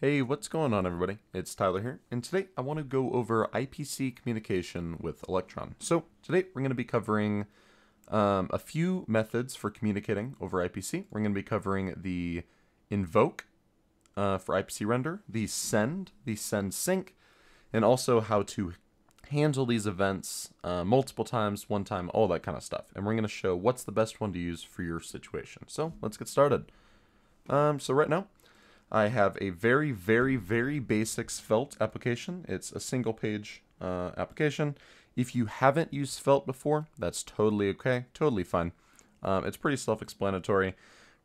Hey, what's going on everybody? It's Tyler here, and today I want to go over IPC communication with Electron. So today we're going to be covering um, a few methods for communicating over IPC. We're going to be covering the invoke uh, for IPC render, the send, the send sync, and also how to handle these events uh, multiple times, one time, all that kind of stuff. And we're going to show what's the best one to use for your situation. So let's get started. Um, so right now, I have a very, very, very basic Svelte application. It's a single page uh, application. If you haven't used Svelte before, that's totally okay, totally fine. Um, it's pretty self-explanatory.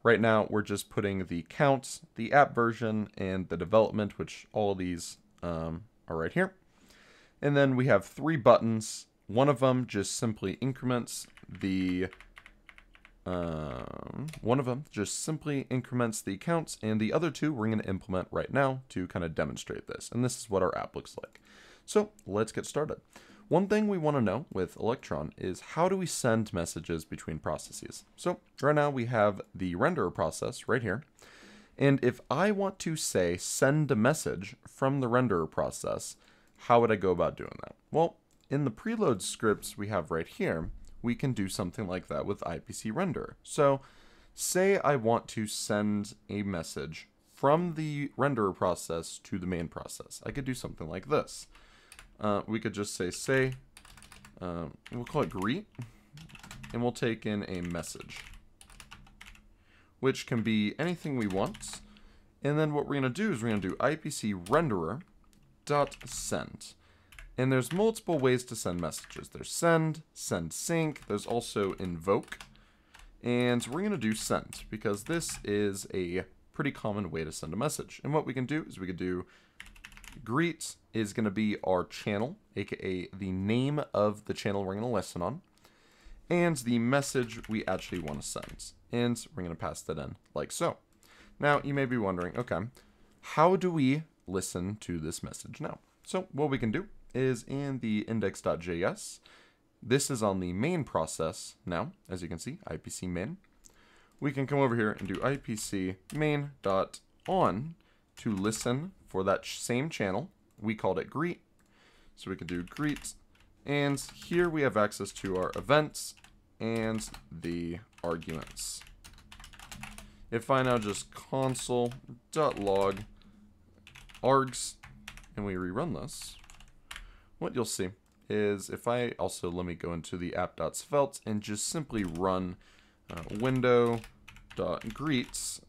Right now, we're just putting the counts, the app version, and the development, which all of these um, are right here. And then we have three buttons. One of them just simply increments the um, one of them just simply increments the counts, and the other two we're going to implement right now to kind of demonstrate this. And this is what our app looks like. So let's get started. One thing we want to know with Electron is how do we send messages between processes? So right now we have the renderer process right here. And if I want to say send a message from the renderer process, how would I go about doing that? Well, in the preload scripts we have right here, we can do something like that with IPC render. So say I want to send a message from the renderer process to the main process. I could do something like this. Uh, we could just say, say, uh, we'll call it greet, and we'll take in a message, which can be anything we want. And then what we're going to do is we're going to do IPC renderer dot send. And there's multiple ways to send messages. There's send, send sync, there's also invoke. And we're to do send because this is a pretty common way to send a message. And what we can do is we could do greet is to be our channel, aka the name of the channel we're to listen on, and the message we actually want to send. And we're going to pass that in like so. Now, you may be wondering, okay, how do we listen to this message now? So what we can do is in the index.js. This is on the main process now, as you can see, IPC main. We can come over here and do IPC main dot on to listen for that same channel. We called it greet. So we can do greet. And here we have access to our events and the arguments. If I now just console.log args and we rerun this, what you'll see is if I also let me go into the app.svelte and just simply run uh, window dot greets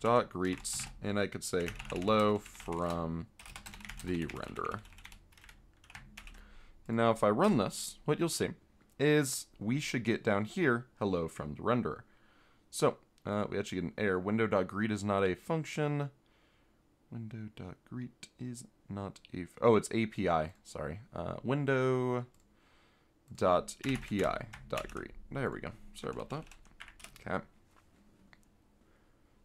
dot greets and I could say hello from the renderer. And now if I run this, what you'll see is we should get down here hello from the renderer. So uh, we actually get an error. Window.greet is not a function. Window.greet is not a, oh, it's API, sorry. Uh, window dot API dot greet. There we go. Sorry about that. Okay.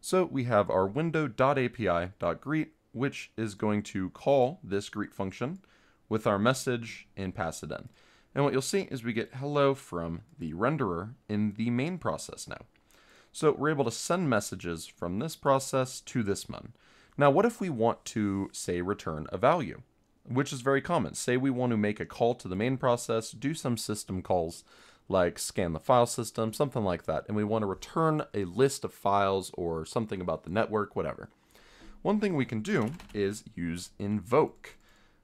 So we have our window dot API dot greet, which is going to call this greet function with our message and pass it in. And what you'll see is we get hello from the renderer in the main process now. So we're able to send messages from this process to this one. Now, what if we want to, say, return a value, which is very common. Say we want to make a call to the main process, do some system calls like scan the file system, something like that, and we want to return a list of files or something about the network, whatever. One thing we can do is use invoke.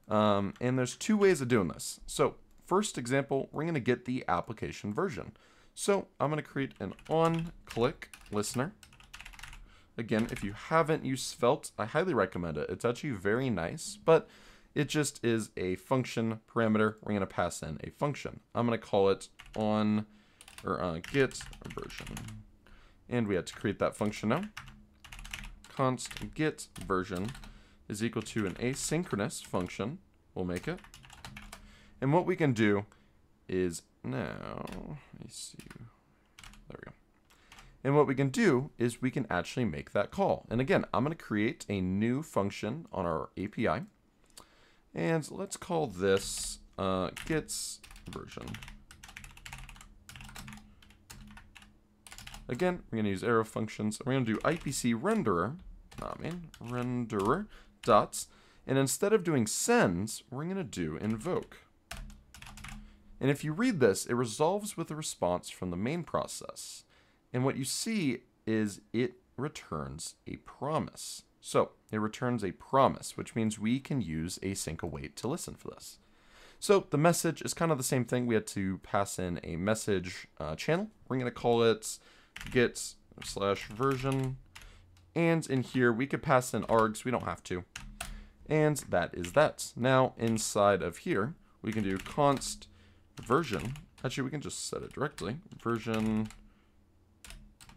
Um, and there's two ways of doing this. So first example, we're going to get the application version. So I'm going to create an on-click listener. Again, if you haven't used Svelte, I highly recommend it. It's actually very nice, but it just is a function parameter. We're going to pass in a function. I'm going to call it on or uh, get version. And we had to create that function now. Const get version is equal to an asynchronous function. We'll make it. And what we can do is now, let me see. There we go. And what we can do is we can actually make that call. And again, I'm going to create a new function on our API. And let's call this uh, gets version. Again, we're going to use arrow functions. We're going to do IPC renderer not main, renderer dots, and instead of doing sends, we're going to do invoke. And if you read this, it resolves with a response from the main process. And what you see is it returns a promise. So it returns a promise, which means we can use async await to listen for this. So the message is kind of the same thing. We had to pass in a message uh, channel. We're going to call it get slash version. And in here, we could pass in args. We don't have to. And that is that. Now, inside of here, we can do const version. Actually, we can just set it directly. Version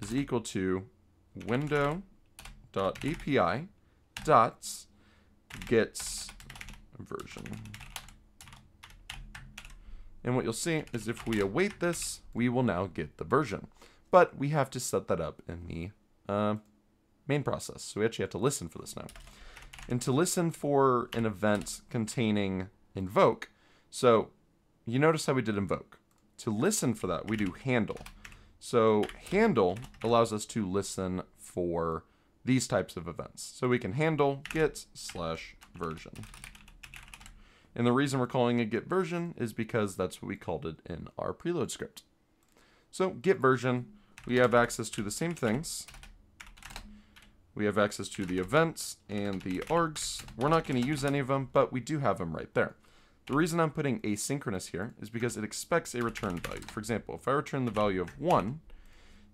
is equal to window.api dots gets version. And what you'll see is if we await this, we will now get the version. But we have to set that up in the uh, main process. So we actually have to listen for this now. And to listen for an event containing invoke, so you notice how we did invoke. To listen for that, we do handle. So handle allows us to listen for these types of events. So we can handle get slash version. And the reason we're calling it get version is because that's what we called it in our preload script. So get version, we have access to the same things. We have access to the events and the args. We're not going to use any of them, but we do have them right there. The reason I'm putting asynchronous here is because it expects a return value. For example, if I return the value of 1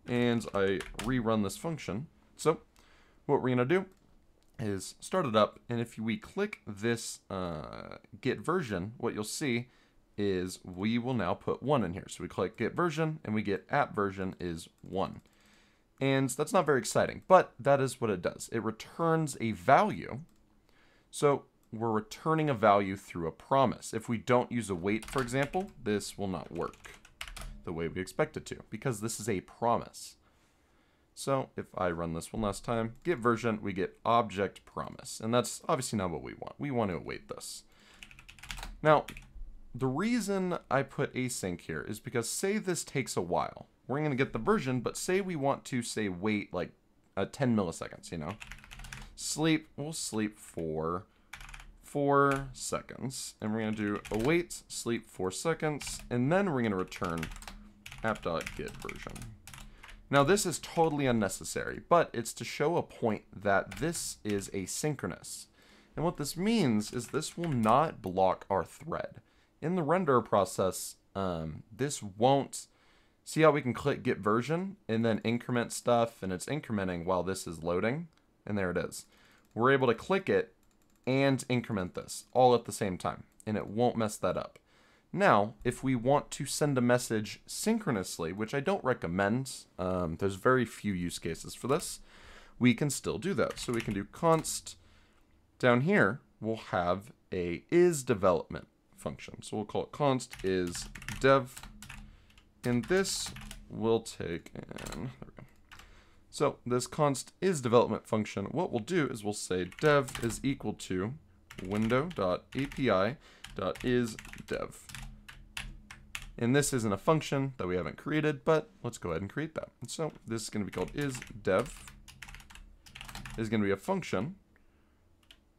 and I rerun this function, so what we're going to do is start it up, and if we click this uh, get version, what you'll see is we will now put 1 in here. So we click get version, and we get app version is 1. And that's not very exciting, but that is what it does. It returns a value. So we're returning a value through a promise. If we don't use a wait, for example, this will not work the way we expect it to, because this is a promise. So if I run this one last time, get version, we get object promise. And that's obviously not what we want. We want to await this. Now, the reason I put async here is because say this takes a while. We're going to get the version, but say we want to say wait like uh, 10 milliseconds, you know? Sleep, we'll sleep for four seconds. And we're going to do await sleep four seconds. And then we're going to return app.get version. Now this is totally unnecessary, but it's to show a point that this is asynchronous. And what this means is this will not block our thread. In the render process, um, this won't, see how we can click get version and then increment stuff and it's incrementing while this is loading? And there it is. We're able to click it and increment this all at the same time, and it won't mess that up. Now, if we want to send a message synchronously, which I don't recommend, um, there's very few use cases for this, we can still do that. So we can do const, down here, we'll have a is development function. So we'll call it const is dev, and this will take, go. So this const is development function. What we'll do is we'll say dev is equal to window.api.isDev. And this isn't a function that we haven't created, but let's go ahead and create that. And so this is going to be called isDev. Is going to be a function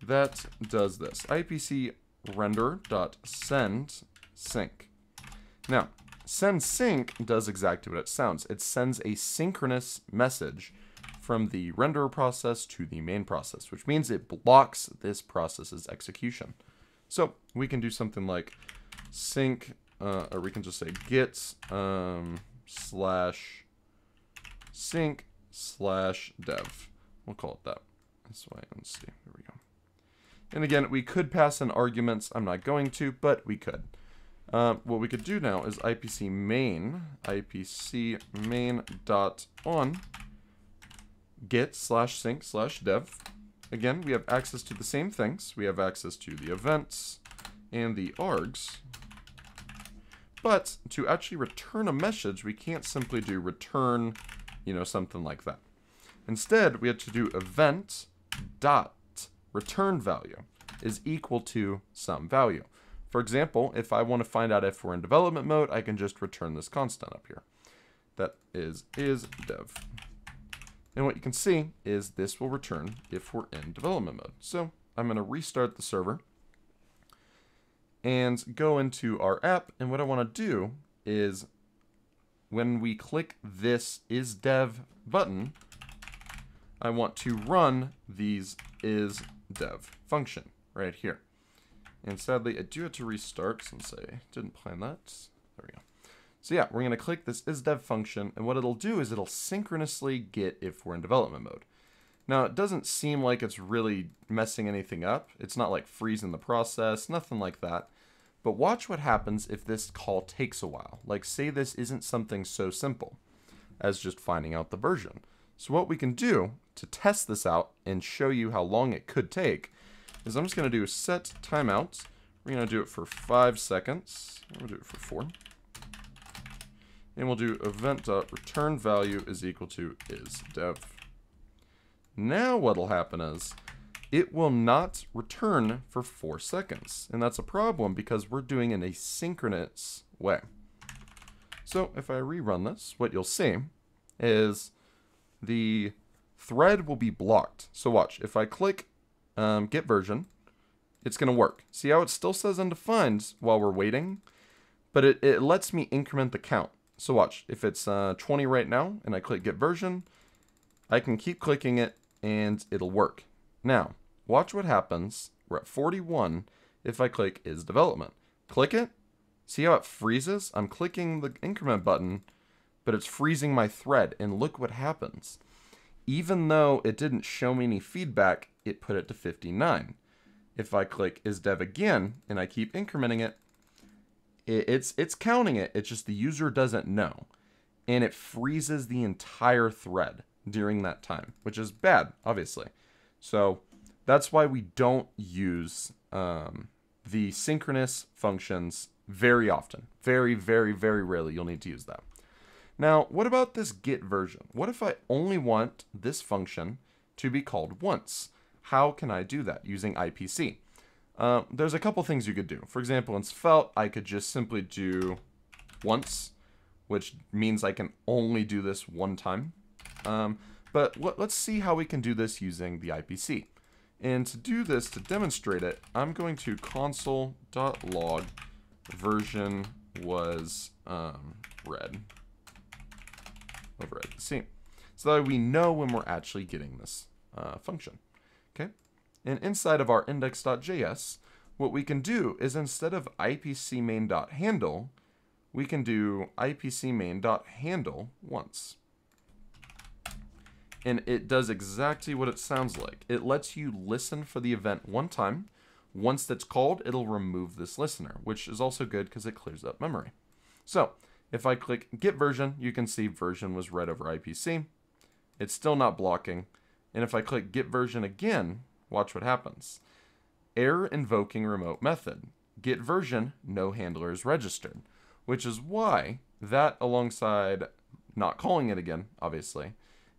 that does this. IPC render.send sync. Now, Send sync does exactly what it sounds. It sends a synchronous message from the renderer process to the main process, which means it blocks this process's execution. So we can do something like sync, uh, or we can just say git um, slash sync slash dev. We'll call it that. That's why let's see. There we go. And again, we could pass in arguments. I'm not going to, but we could. Uh, what we could do now is IPC main, IPC main dot on get slash sync slash dev. Again, we have access to the same things. We have access to the events and the args. But to actually return a message, we can't simply do return, you know, something like that. Instead, we have to do event dot return value is equal to some value. For example, if I want to find out if we're in development mode, I can just return this constant up here. That is is dev. And what you can see is this will return if we're in development mode. So I'm going to restart the server and go into our app. And what I want to do is when we click this is dev button, I want to run these is dev function right here. And sadly, I do have to restart since I didn't plan that. There we go. So yeah, we're going to click this is dev function, and what it'll do is it'll synchronously get if we're in development mode. Now, it doesn't seem like it's really messing anything up. It's not like freezing the process, nothing like that. But watch what happens if this call takes a while. Like, say this isn't something so simple as just finding out the version. So what we can do to test this out and show you how long it could take is I'm just going to do set timeout. We're going to do it for five seconds. We'll do it for four. And we'll do event.return value is equal to is dev. Now what'll happen is it will not return for four seconds. And that's a problem because we're doing in a synchronous way. So if I rerun this, what you'll see is the thread will be blocked. So watch, if I click um, get version, it's going to work. See how it still says undefined while we're waiting? But it, it lets me increment the count. So watch, if it's uh, 20 right now and I click get version, I can keep clicking it and it'll work. Now, watch what happens. We're at 41 if I click is development. Click it. See how it freezes? I'm clicking the increment button, but it's freezing my thread. And look what happens. Even though it didn't show me any feedback, it put it to 59. If I click is dev again and I keep incrementing it, it's it's counting it. It's just the user doesn't know, and it freezes the entire thread during that time, which is bad, obviously. So that's why we don't use um, the synchronous functions very often. Very, very, very rarely you'll need to use that. Now, what about this get version? What if I only want this function to be called once? How can I do that using IPC? Uh, there's a couple things you could do. For example, in Svelte, I could just simply do once, which means I can only do this one time. Um, but let, us see how we can do this using the IPC. And to do this, to demonstrate it, I'm going to console.log version was um, read C. So that we know when we're actually getting this uh, function. Okay. And inside of our index.js, what we can do is instead of ipc main.handle, we can do ipc main.handle once. And it does exactly what it sounds like. It lets you listen for the event one time. Once that's called, it'll remove this listener, which is also good because it clears up memory. So if I click get version, you can see version was read over IPC. It's still not blocking. And if I click get version again, Watch what happens. Error invoking remote method. Get version, no handler is registered. Which is why that alongside not calling it again, obviously,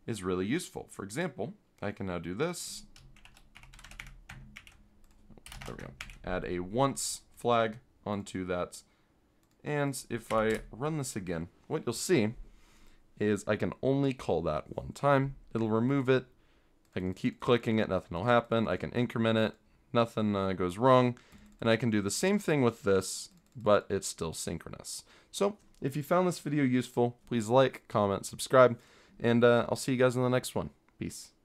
is really useful. For example, I can now do this. There we go. Add a once flag onto that. And if I run this again, what you'll see is I can only call that one time. It'll remove it I can keep clicking it, nothing will happen. I can increment it, nothing uh, goes wrong. And I can do the same thing with this, but it's still synchronous. So if you found this video useful, please like, comment, subscribe, and uh, I'll see you guys in the next one. Peace.